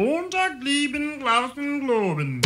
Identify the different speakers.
Speaker 1: Montag lieben, glauben, globen.